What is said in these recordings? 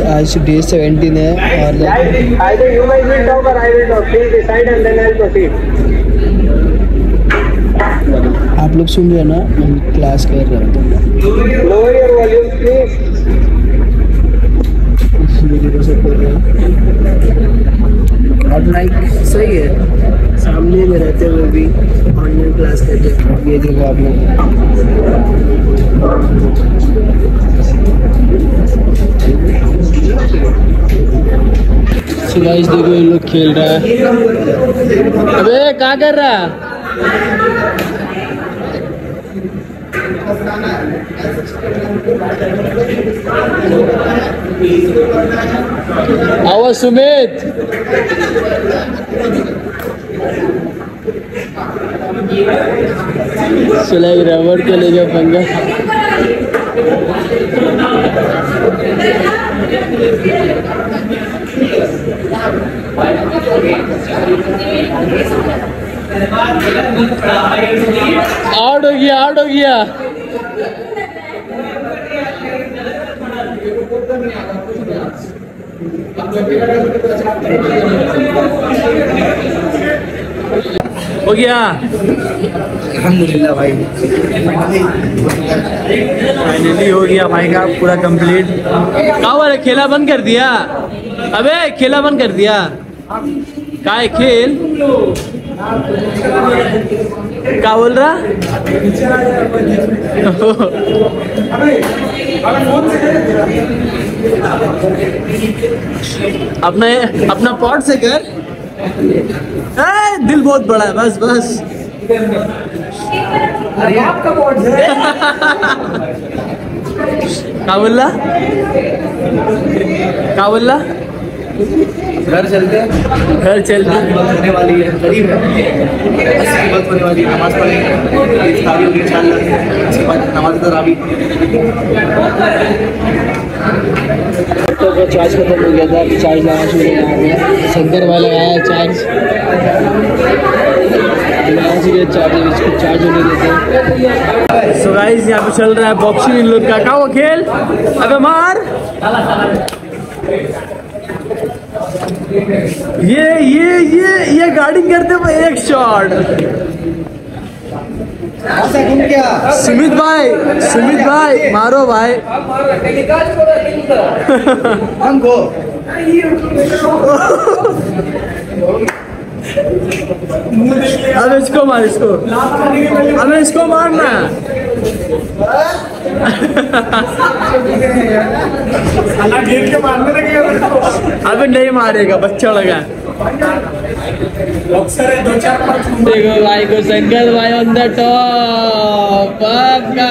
आज day seventeen है और आप लोग सुन रहे हैं ना? हम क्लास कर रहे हैं। और लाइक सही है। सामने में रहते हुए भी ऑनलाइन क्लास करते ये जगह आप लोग। So guys, देखो ये लोग खेल रहा है। अबे क्या कर रहा है? आवाज़ सुमित। सुलाइक रबड़ के ले जाओ पंगा। आउट हो गया आउट हो गया। हो गया। अल्हम्दुलिल्लाह भाई। फाइनली हो गया भाई का पूरा कंप्लीट कहा खेला बंद कर दिया। अबे खेला बंद कर दिया। का क्या बोल रहा? अपने अपना पॉट से कर। ए, दिल बहुत बड़ा है बस बस। का बोल रहा? क्या बोल रहा? घर चलते हैं घर चल रात होने वाली है करीब है। की होने वाली है नमाज़ पढ़ेंगे। इफ्तारी होगी इंशाल्लाह उसके बाद नमाज़ तरावी लैपटॉप का चार्ज खत्म हो गया था अभी चार्ज लगा चुके हैं। शंकर भाई लगाया है चार्ज इसको चार्ज होने देते सो गाइस यहाँ पे चल रहा है बॉक्सिंग इन लोग का। क्या वो खेल? अबे मार। ये ये ये ये गार्डिंग करते एक शॉट सुमित भाई सुमित भाई, मारो भाई. अब इसको मार, इसको. अब इसको मारना. अबे नहीं मारेगा बच्चा लगा देखो भाई को शंकर भाई ऑन द टॉप पक्का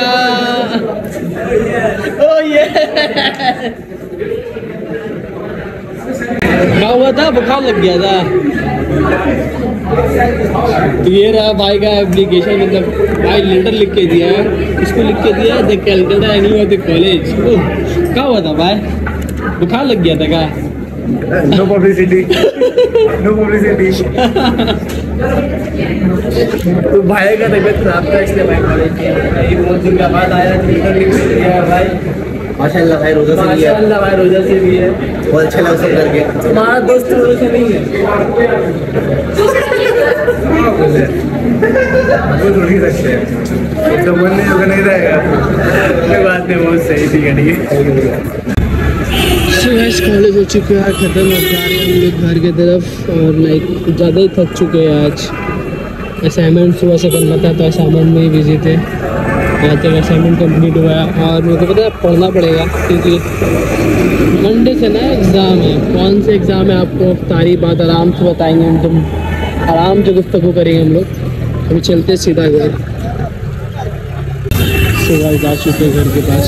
ओ ये क्या हुआ था बुखार लग गया था तो ये रहा भाई का एप्लीकेशन मतलब भाई लेटर लिख के दिया है इसको लिख के दिया the Calcutta annual the college क्या हुआ था भाई? बुखार लग गया था क्या? नो पब्लिसिटी नो पब्लिसिटी तो भाई का तबीयत खराब था इसलिए भाई कॉलेज ये बहुत दिन का बाद आया लेटर लिख के दिया भाई। माशाल्लाह भाई रोजा से लिया माशाल्लाह भाई रोजा से भी है। बहुत अच्छा लगा सब करके। तुम्हारा दोस्त रोजा से नहीं है। वो थोड़ी सकते। हैं तो बोलने योग्य नहीं रहेगा। कोई बात नहीं बहुत सही है है। गैस कॉलेज हो चुका है ख़त्म अब जा रहे हम लोग घर की तरफ़ और लाइक ज़्यादा ही थक चुके हैं आज। असाइनमेंट सुबह से करना था तो असाइनमेंट में ही बिज़ी थे। यहाँ तक असाइनमेंट कंप्लीट हुआ है और मेरे को पता है पढ़ना पड़ेगा, क्योंकि मंडे से ना एग्ज़ाम है। कौन से एग्ज़ाम है आपको? सारी बात आराम से बताएँगे हम तुम। आराम से गुफ्तगू करेंगे हम लोग। अभी चलते सीधा घर। सुबह जा चुके घर के पास।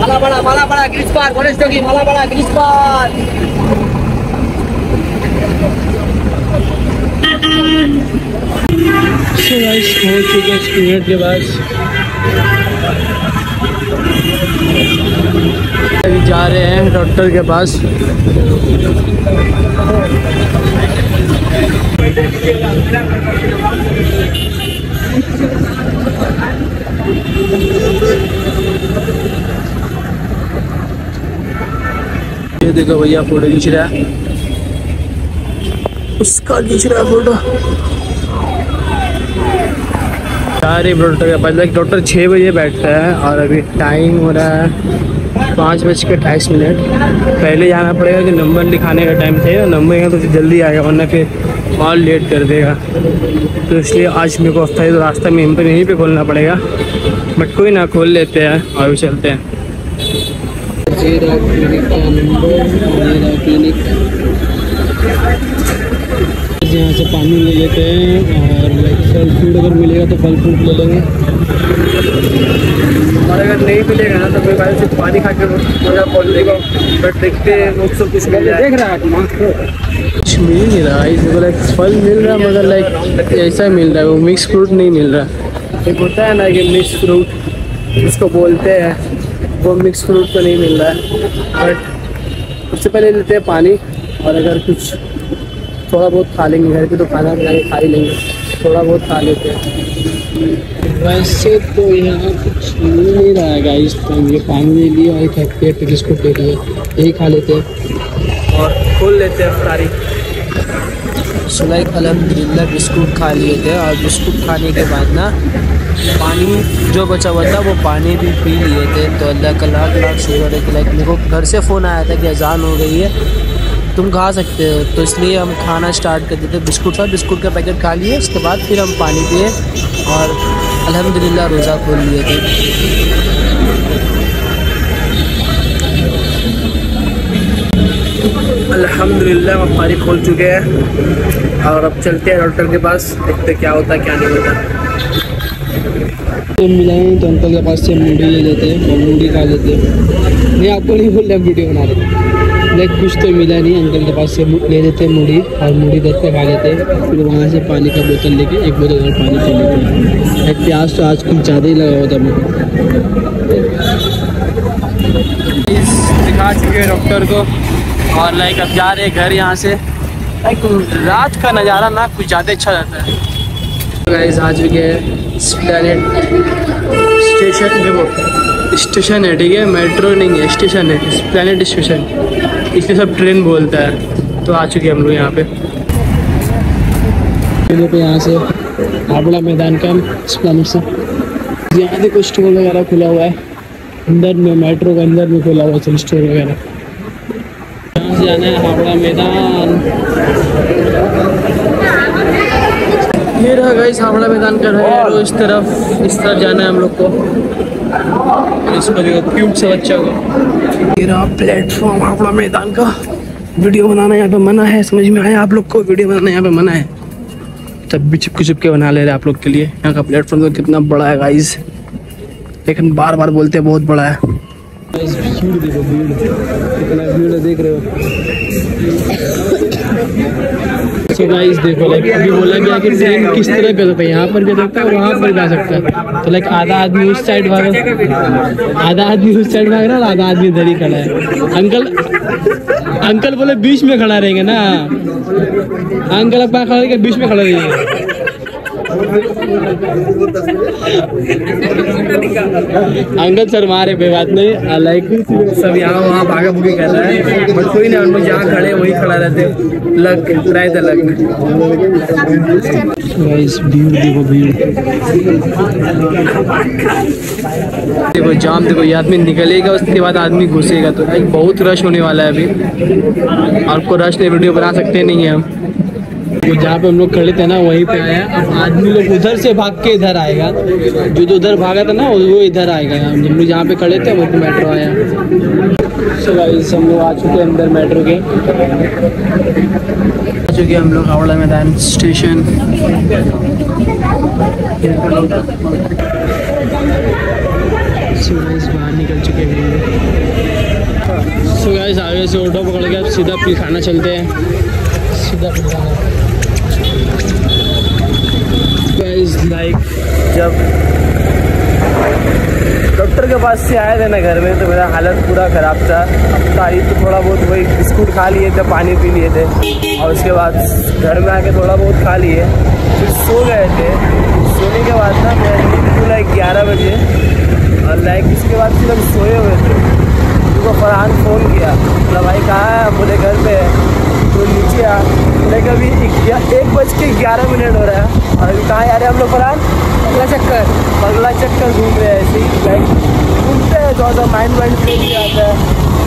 माला बड़ा माला बड़ा ग्रीस पार गणेश जोगी माला बड़ा ग्रीस पार के पास अभी जा रहे हैं डॉक्टर के पास ये देखो भैया फ़ोटो खींच रहा है। उसका खींच रहा है फ़ोटो सारे डॉक्टर के पास डॉक्टर छः बजे बैठता है और अभी टाइम हो रहा है पाँच बज के अट्ठाईस मिनट। पहले जाना पड़ेगा कि नंबर लिखाने का टाइम चाहिए। नंबर यहाँ तो जल्दी आएगा वरना फिर और लेट कर देगा। तो इसलिए आज मेरे को हफ़्ता तो रास्ता में पर यहीं पे खोलना पड़ेगा। बट कोई ना खोल लेते हैं और भी चलते हैं। क्लिनिक क्लिनिक यहाँ से पानी ले लेते हैं और लाइक फल फ्रूट अगर मिलेगा तो फल फ्रूट ले लेंगे। और अगर नहीं मिलेगा ना तो कोई बात सिर्फ़ पानी खा के खोल देगा बट देखते हैं से कुछ मिल देख रहा है। कुछ मिल नहीं रहा है इसको लाइक फल मिल रहा है मगर लाइक ऐसा मिल रहा है वो मिक्स फ्रूट नहीं मिल रहा। एक होता है ना कि मिक्स फ्रूट उसको बोलते हैं वो मिक्स फ्रूट तो नहीं मिल रहा है बट सबसे पहले लेते हैं पानी और अगर कुछ थोड़ा बहुत खा लेंगे घर पे तो खाना बना के खा ही लेंगे। थोड़ा बहुत खा लेते हैं। वैसे तो यहाँ कुछ नहीं रहा है गाइस तो ये पानी ले लिया और एक पैकेट बिस्कुट ले लिया। यही खा लेते हैं। और खोल लेते हैं सारी। सो लाइक अलहमदिल्ला बिस्कुट खा लिए थे और बिस्कुट खाने के बाद ना पानी जो बचा हुआ था वो पानी भी पी लिए थे। तो अल्लाह का लाख लाख शुक्र है कि लाइक मेरे को घर से फ़ोन आया था कि अजान हो गई है। तुम खा सकते हो। तो इसलिए हम खाना स्टार्ट कर देते बिस्कुट था बिस्कुट का पैकेट खा लिए उसके बाद फिर हम पानी पिए और अल्हम्दुलिल्लाह रोज़ा खोल लिए थे। अल्हम्दुलिल्लाह हम पानी खोल चुके हैं। और अब चलते हैं डॉक्टर के पास देखते क्या होता है क्या नहीं होता। तो मिलाएँ तो अंकल के पास से मूढ़ी ले लेते हैं और मूढ़ी खा लेते हैं। नहीं आपको नहीं बोल रहे वीडियो बना रहे लाइक कुछ तो मिला नहीं, अंकल के पास से ले लेते हैं मूढ़ी और मूढ़ी दस पे खा लेते। हैं फिर वहाँ से पानी का बोतल लेके एक बोतल और पानी पी लेते। हैं लाइक प्याज तो आज कुछ ज़्यादा ही लगा हुआ था मेरे दिखा चुके डॉक्टर को। और लाइक अब जा रहे घर यहाँ से। लाइक रात का नज़ारा ना कुछ ज़्यादा अच्छा रहता है। गाइस आ चुके हैं स्टेशन देखो स्टेशन है ठीक है? मेट्रो नहीं है स्टेशन है प्लानट स्टेशन इसलिए सब ट्रेन बोलता है। तो आ चुके हम लोग यहाँ पे। पे यहाँ से हावड़ा मैदान का प्लानट से। यहाँ देखो स्टोर वगैरह खुला हुआ है। अंदर में मेट्रो के अंदर में खुला हुआ है स्टोर वगैरह। यहाँ से जाना है हावड़ा मैदान। ये रहा गाइस हावड़ा मैदान का है इस तरफ़। इस तरफ़ जाना है हम लोग को। और इस क्यूट से बच्चा को रहा प्लेटफॉर्म हावड़ा मैदान का वीडियो बनाना यहाँ पे मना है समझ में आया आप लोग को? वीडियो बनाना यहाँ पे मना है। तब भी चिपके चिपके बना ले रहे आप लोग के लिए। यहाँ का प्लेटफॉर्म तो कितना बड़ा है गाइस लेकिन बार बार बोलते हैं बहुत बड़ा है। भीड़ देखो भीड़ कितना भीड़ देख रहे हो। सो गाइस देखो लाइक अभी बोला गया कि ट्रेन किस तरह पे जाता है यहाँ पर भी सकता है वहाँ पर भी जा सकता है। तो लाइक आधा आदमी उस साइड भाग रहा आधा आदमी उस साइड भाग रहा है आधा आदमी इधर ही खड़ा है। अंकल अंकल बोले, बीच में खड़ा रहेंगे ना। अंकल अपना खड़ा रहेगा बीच में खड़ा रहेंगे। अंकल सर मारे कोई बात नहीं लाइक सब यहाँ वहाँ भागा भूगी कर रहा है बट कोई नहीं हम लोग जहाँ खड़े वहीं खड़ा रहते लग ट्राई द लग। गाइस भीड़ देखो भीड़ देखो जाम देखो ये आदमी निकलेगा उसके बाद आदमी घुसेगा। तो बहुत रश होने वाला है अभी। आपको रश ने वीडियो बना सकते नहीं है हम। वो जहाँ पे हम लोग खड़े थे ना वहीं पे आया। अब आदमी लोग उधर से भाग के इधर आएगा। जो जो उधर भागा था ना वो इधर आएगा। हम लोग जहाँ पे खड़े थे वो पे मेट्रो आया। सो गाइस हम लोग आ चुके हैं अंदर मेट्रो के। आ चुके हम लोग हावड़ा मैदान स्टेशन। सो गाइस बाहर निकल चुके हैं सो गाइस आगे से ऑटो पकड़ के अब सीधा फिर खाना चलते हैं। सीधा फिर गाइस लाइक जब डॉक्टर के पास से आए थे ना घर में तो मेरा हालत पूरा ख़राब था। अब आई तो थोड़ा बहुत वही बिस्कुट खा लिए थे, पानी पी लिए थे। और उसके बाद घर में आके थोड़ा बहुत खा लिए। फिर सो गए थे। सोने के बाद ना, मैं खुला ग्यारह बजे, और लाइक इसके बाद फिर हम सोए हुए थे। मेरे फरहान फ़ोन किया। बोला भाई, कहाँ है हम बोले घर पे है। तो नीचे आ कि अभी एक बज के ग्यारह मिनट हो रहा है। और अभी कहाँ आ रहे हैं हम लोग फरहान अगला चक्कर। अगला चक्कर घूम रहे हैं ऐसे ही लाइक घूमते हैं, थोड़ा सा माइंड वाइंड फ्रेश हो जाता है।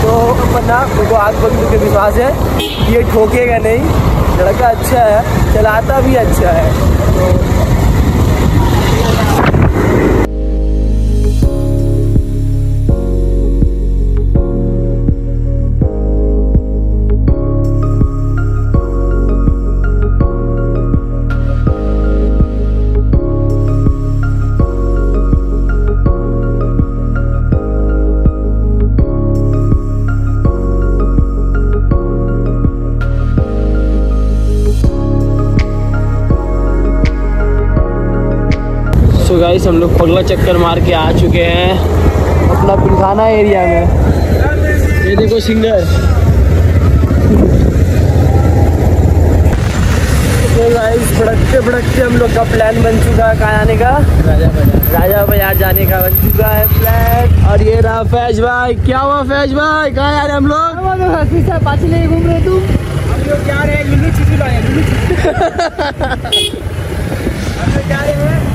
तो वरना उनको आग बंद के विश्वास है, ये ठोकेगा नहीं। लड़का अच्छा है, चलाता भी अच्छा है। तो सो गाइस हम लोग पगला चक्कर मार के आ चुके हैं। अपना पुलखाना एरिया में। ये देखो सिंगर। तो गाइस भड़कते भड़कते हम लोग का प्लान बन चुका है कहाँ आने का। राजा बाज़ार राजा बाज़ार जाने का बन चुका है प्लान और ये रहा फैज भाई। क्या हुआ फैज भाई? कहाँ आ रहे हम लोग? घूम रहे तुम। हम लोग जा रहे हैं लुलू चिचू लाए लुलू हम लोग जा रहे हैं।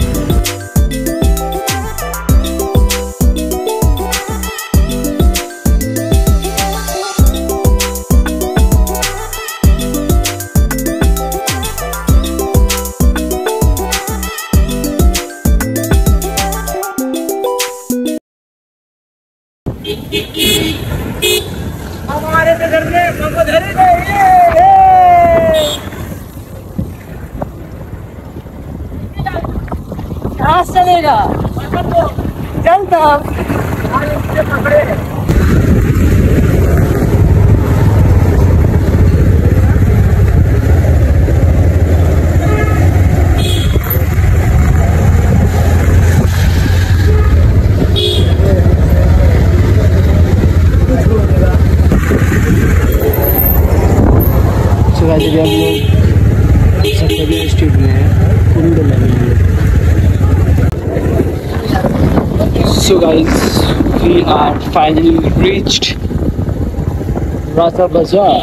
हमारे घर में मंगोधरी धरे गए कहाँ से चलेगा चलता पकड़े सो गाइस अभी हम लोग सत्तरवें स्ट्रीट में हैं कुंड level guys we are finally reached Raja Bazaar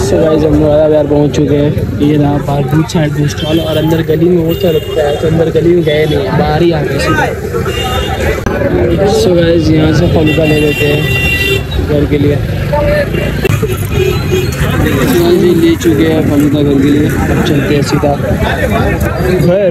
so guys हम लोग बाज़ार पहुँच चुके हैं। ये रहा दूध साइड में स्टॉल और अंदर गली में होता लगता है तो अंदर गली में गए नहीं, बाहर ही आ गए सीधे। सो गाइस यहाँ से फलूदा ले लेते हैं, घर के लिए। जी ले चुके हैं फलूदा घर के लिए, अब चलते हैं सीधा। घर।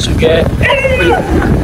आ चुके हैं